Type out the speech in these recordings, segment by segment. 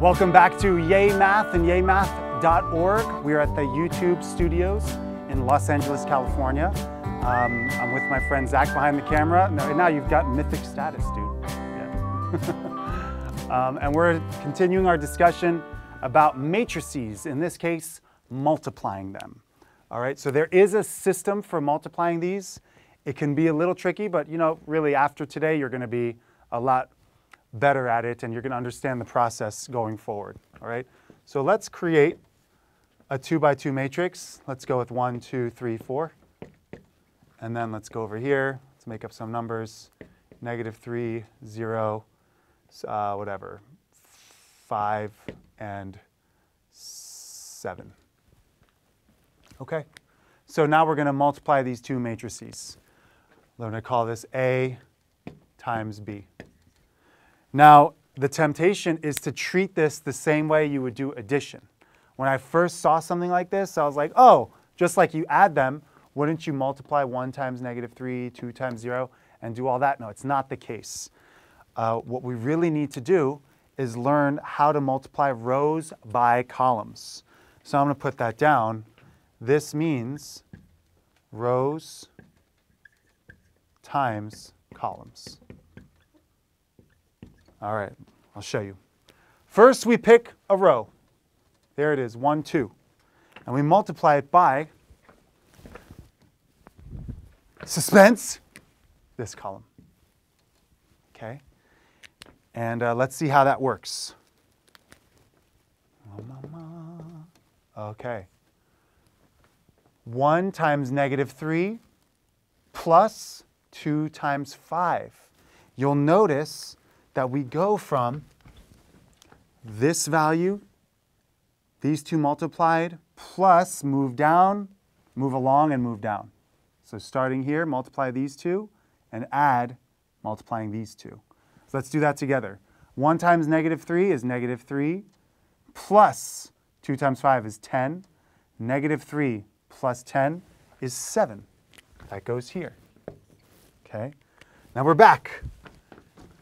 Welcome back to Yay Math and yaymath.org. We are at the YouTube studios in Los Angeles, California. Um, I'm with my friend Zach behind the camera. Now, now you've got mythic status, dude. Yeah. um, and we're continuing our discussion about matrices, in this case, multiplying them. All right, so there is a system for multiplying these. It can be a little tricky, but you know, really after today, you're gonna be a lot better at it and you're gonna understand the process going forward, all right? So let's create a two by two matrix. Let's go with one, two, three, four. And then let's go over here. Let's make up some numbers. Negative three, zero, uh, whatever, 5, and 7. Okay? So now we're going to multiply these two matrices. I'm going to call this A times B. Now, the temptation is to treat this the same way you would do addition. When I first saw something like this, I was like, oh, just like you add them, wouldn't you multiply 1 times negative 3, 2 times 0, and do all that? No, it's not the case. Uh, what we really need to do is learn how to multiply rows by columns. So I'm going to put that down. This means rows times columns. All right, I'll show you. First, we pick a row. There it is, 1, 2. And we multiply it by suspense, this column. Okay? And uh, let's see how that works. Okay. 1 times negative 3 plus 2 times 5. You'll notice that we go from this value, these two multiplied, plus move down, move along, and move down. So starting here, multiply these two, and add multiplying these two. So let's do that together. 1 times negative 3 is negative 3, plus 2 times 5 is 10. Negative 3 plus 10 is 7. That goes here. Okay? Now we're back.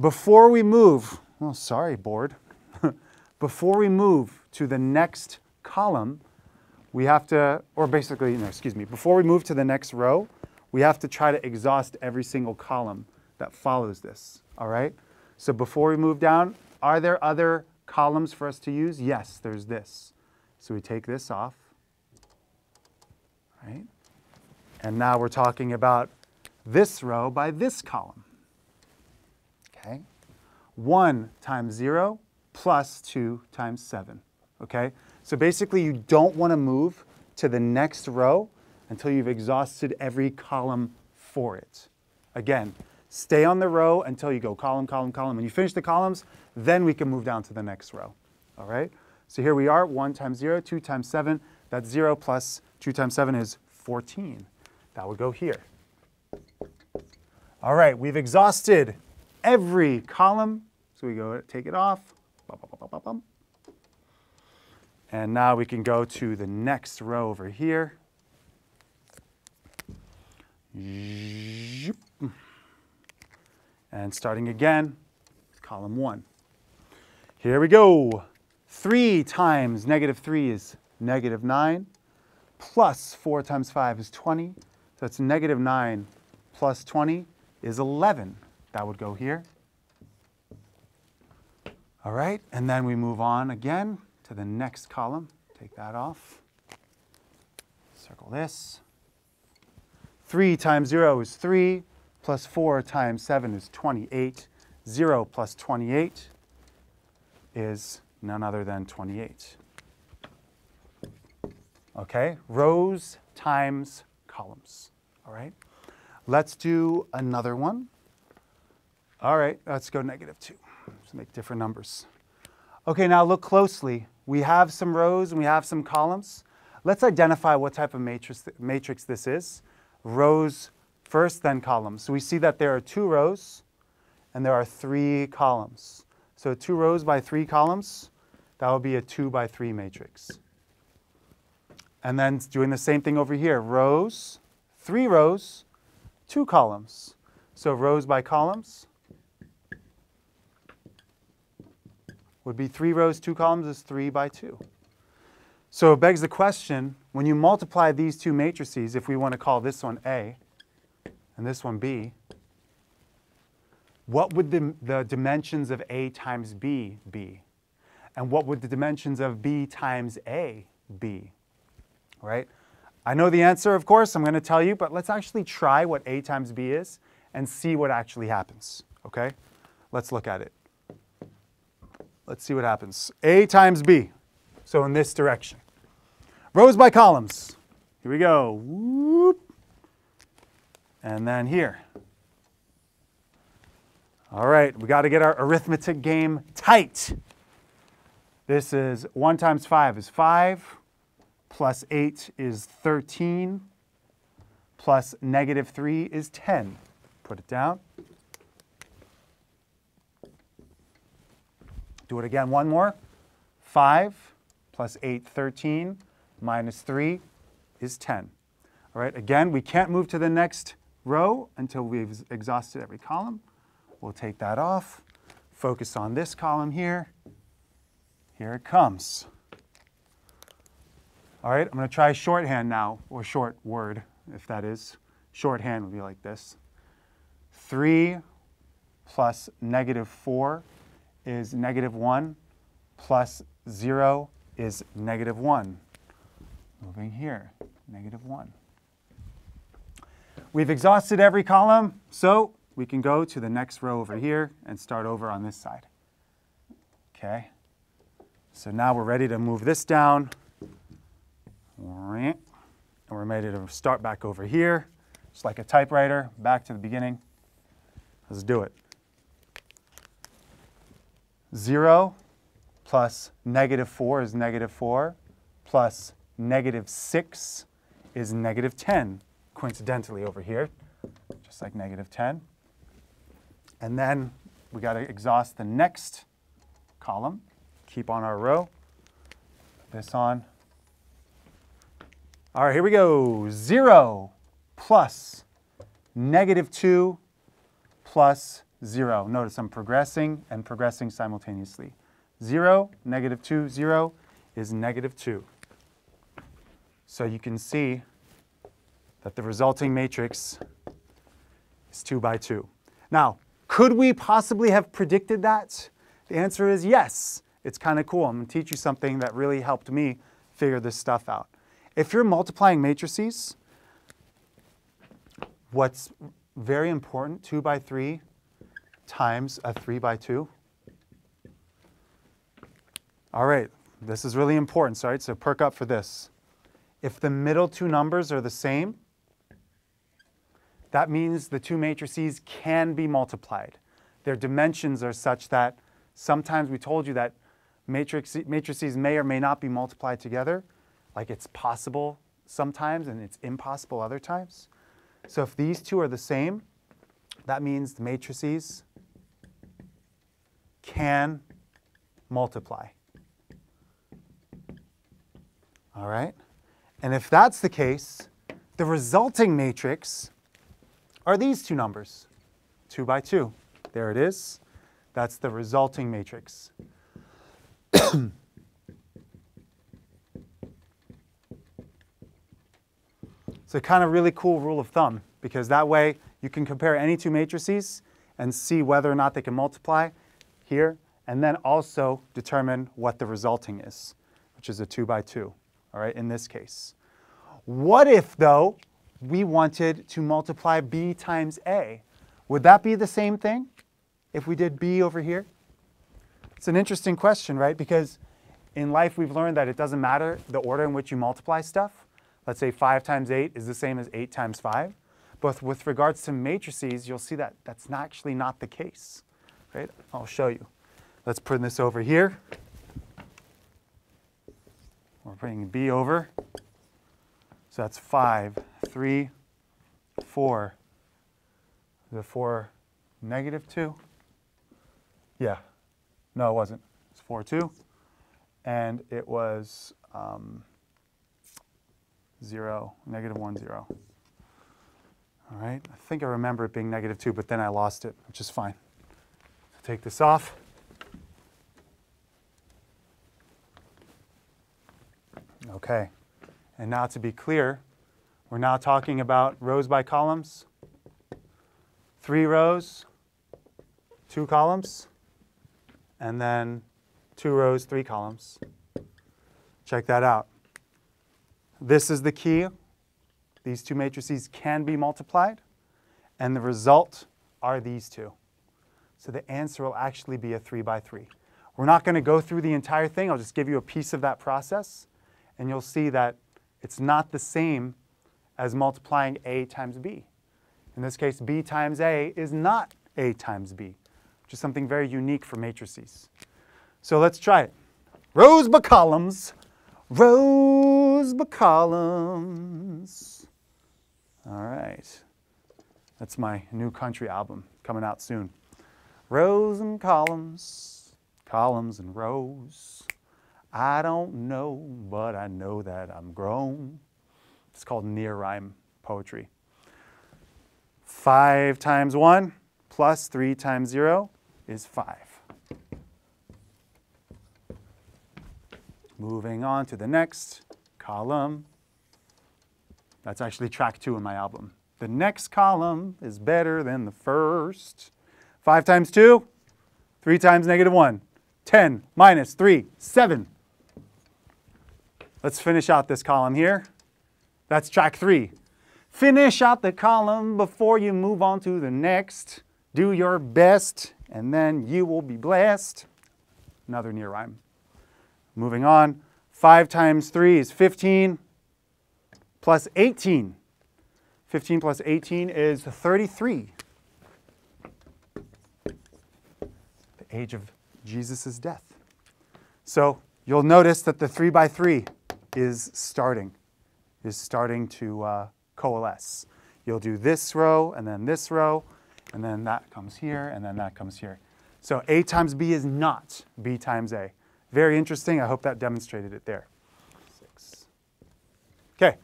Before we move, oh, sorry, board. Before we move to the next column, we have to, or basically, no, excuse me, before we move to the next row, we have to try to exhaust every single column that follows this, all right? So before we move down, are there other columns for us to use? Yes, there's this. So we take this off, right? And now we're talking about this row by this column? 1 times 0 plus 2 times 7, okay? So basically, you don't want to move to the next row until you've exhausted every column for it. Again, stay on the row until you go column, column, column. When you finish the columns, then we can move down to the next row. All right? So here we are, 1 times 0, 2 times 7. That's 0 plus 2 times 7 is 14. That would go here. All right, we've exhausted every column. So we go take it off. And now we can go to the next row over here. And starting again, column 1. Here we go. 3 times negative 3 is negative 9, plus 4 times 5 is 20. So it's negative 9 plus 20 is 11. That would go here. All right, and then we move on again to the next column. Take that off. Circle this. 3 times 0 is 3, plus 4 times 7 is 28. 0 plus 28 is none other than 28. Okay, rows times columns. All right, let's do another one. All right, let's go negative 2. Let's make different numbers. Okay, now look closely. We have some rows and we have some columns. Let's identify what type of matrix, matrix this is rows first, then columns. So we see that there are two rows and there are three columns. So two rows by three columns, that would be a two by three matrix. And then doing the same thing over here, rows, three rows, two columns. So rows by columns would be 3 rows, 2 columns is 3 by 2. So it begs the question, when you multiply these two matrices, if we want to call this one A and this one B, what would the, the dimensions of A times B be? And what would the dimensions of B times A be? Right? I know the answer, of course, I'm going to tell you, but let's actually try what A times B is and see what actually happens. Okay? Let's look at it. Let's see what happens. A times B. So in this direction. Rows by columns. Here we go. Whoop. And then here. All right, we got to get our arithmetic game tight. This is 1 times 5 is 5, plus 8 is 13, plus negative 3 is 10. Put it down. Do it again, one more. 5 plus 8, 13, minus 3 is 10. All right, again, we can't move to the next row until we've exhausted every column. We'll take that off, focus on this column here. Here it comes. All right, I'm going to try shorthand now, or short word, if that is. Shorthand would be like this. 3 plus negative 4 is negative 1 plus 0 is negative 1. Moving here, negative 1. We've exhausted every column, so we can go to the next row over here and start over on this side. Okay, so now we're ready to move this down. And we're ready to start back over here, just like a typewriter, back to the beginning. Let's do it. 0 plus negative 4 is negative 4, plus negative 6 is negative 10, coincidentally over here, just like negative 10. And then we got to exhaust the next column, keep on our row, this on. All right, here we go. 0 plus negative 2 plus 0. Notice I'm progressing and progressing simultaneously. 0, negative 2, 0 is negative 2. So you can see that the resulting matrix is 2 by 2. Now, could we possibly have predicted that? The answer is yes. It's kind of cool. I'm going to teach you something that really helped me figure this stuff out. If you're multiplying matrices, what's very important, 2 by 3 times a 3 by 2. All right, this is really important, right? So perk up for this. If the middle two numbers are the same, that means the two matrices can be multiplied. Their dimensions are such that sometimes we told you that matrix, matrices may or may not be multiplied together, like it's possible sometimes and it's impossible other times. So if these two are the same, that means the matrices can multiply. All right? And if that's the case, the resulting matrix are these two numbers, 2 by 2. There it is. That's the resulting matrix. so kind of really cool rule of thumb because that way you can compare any two matrices and see whether or not they can multiply here and then also determine what the resulting is, which is a 2 by 2 all right, in this case. What if, though, we wanted to multiply b times a? Would that be the same thing if we did b over here? It's an interesting question, right? Because in life we've learned that it doesn't matter the order in which you multiply stuff. Let's say 5 times 8 is the same as 8 times 5. But with regards to matrices, you'll see that that's actually not the case. Right? I'll show you. Let's put this over here. We're bringing b over. So that's 5, 3, 4. The 4 negative 2? Yeah. No, it wasn't. It's 4, 2. And it was um, 0, negative 1, 0. All right. I think I remember it being negative 2, but then I lost it, which is fine take this off. Okay, and now to be clear, we're now talking about rows by columns, three rows, two columns, and then two rows, three columns. Check that out. This is the key. These two matrices can be multiplied, and the result are these two. So the answer will actually be a 3 by 3. We're not going to go through the entire thing. I'll just give you a piece of that process, and you'll see that it's not the same as multiplying A times B. In this case, B times A is not A times B, which is something very unique for matrices. So let's try it. Rows by columns, rows by columns. All right. That's my new country album coming out soon. Rows and columns, columns and rows. I don't know, but I know that I'm grown. It's called near rhyme poetry. 5 times 1 plus 3 times 0 is 5. Moving on to the next column. That's actually track 2 in my album. The next column is better than the first. 5 times 2, 3 times negative 1. 10 minus 3, 7. Let's finish out this column here. That's track 3. Finish out the column before you move on to the next. Do your best, and then you will be blessed. Another near rhyme. Moving on. 5 times 3 is 15 plus 18. 15 plus 18 is 33. Age of Jesus' death. So you'll notice that the 3 by 3 is starting, is starting to uh, coalesce. You'll do this row and then this row, and then that comes here, and then that comes here. So A times B is not B times A. Very interesting. I hope that demonstrated it there. Six. Okay.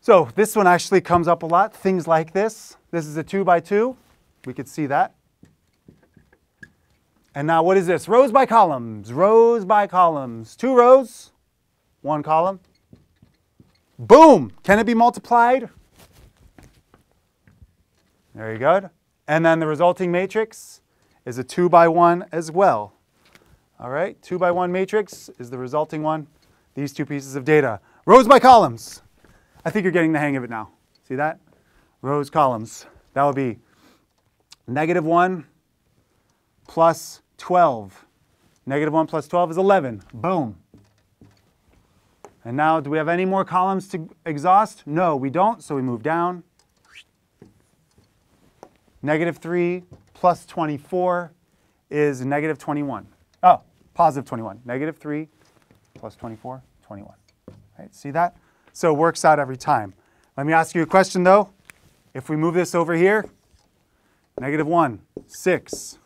So this one actually comes up a lot. Things like this. This is a 2 by 2. We could see that. And now what is this? Rows by columns. Rows by columns. Two rows, one column. Boom! Can it be multiplied? Very good. And then the resulting matrix is a 2 by 1 as well. All right, 2 by 1 matrix is the resulting one. These two pieces of data. Rows by columns. I think you're getting the hang of it now. See that? Rows, columns. That would be negative 1 plus 12. Negative 1 plus 12 is 11. Boom. And now, do we have any more columns to exhaust? No, we don't, so we move down. Negative 3 plus 24 is negative 21. Oh, positive 21. Negative 3 plus 24, 21. Right, see that? So it works out every time. Let me ask you a question, though. If we move this over here, negative 1, 6.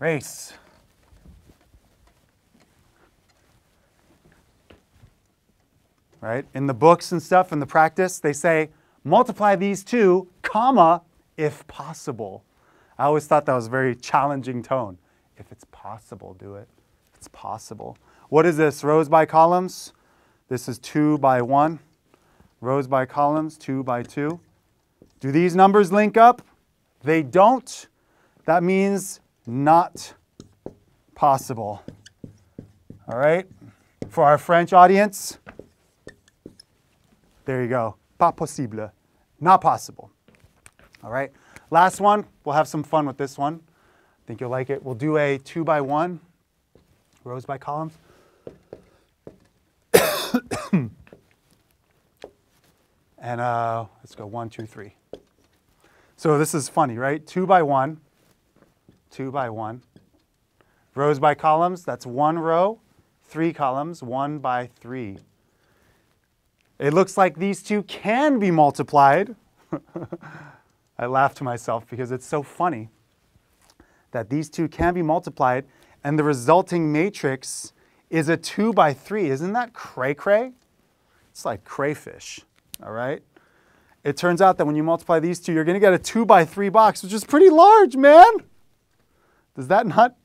Erase. right? In the books and stuff, in the practice, they say, multiply these two, comma, if possible. I always thought that was a very challenging tone. If it's possible, do it. If it's possible. What is this? Rows by columns? This is 2 by 1. Rows by columns, 2 by 2. Do these numbers link up? They don't. That means not possible. All right? For our French audience, there you go. Pas possible. Not possible. All right. Last one. We'll have some fun with this one. I think you'll like it. We'll do a two by one, rows by columns. and uh, let's go one, two, three. So this is funny, right? Two by one, two by one. Rows by columns, that's one row, three columns, one by three. It looks like these two can be multiplied. I laugh to myself because it's so funny that these two can be multiplied and the resulting matrix is a 2 by 3. Isn't that cray-cray? It's like crayfish, all right? It turns out that when you multiply these two, you're going to get a 2 by 3 box, which is pretty large, man. Does that not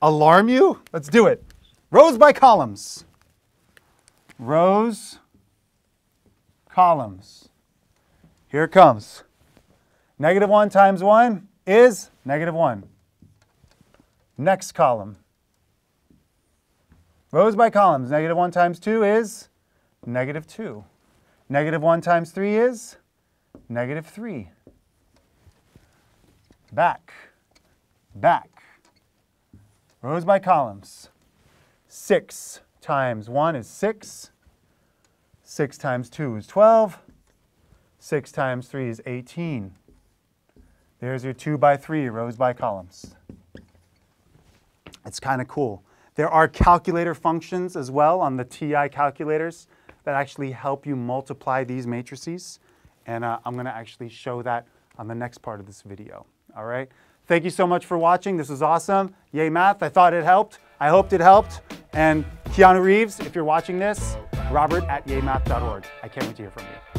alarm you? Let's do it. Rows by columns. Rows, columns. Here it comes. Negative 1 times 1 is negative 1. Next column. Rows by columns. Negative 1 times 2 is negative 2. Negative 1 times 3 is negative 3. Back, back. Rows by columns. 6 times 1 is 6. 6 times 2 is 12. 6 times 3 is 18. There's your 2 by 3 rows by columns. It's kind of cool. There are calculator functions as well on the TI calculators that actually help you multiply these matrices. And uh, I'm going to actually show that on the next part of this video. All right. Thank you so much for watching. This was awesome. Yay math. I thought it helped. I hoped it helped. And Keanu Reeves, if you're watching this, robert at yaymath.org. I can't wait to hear from you.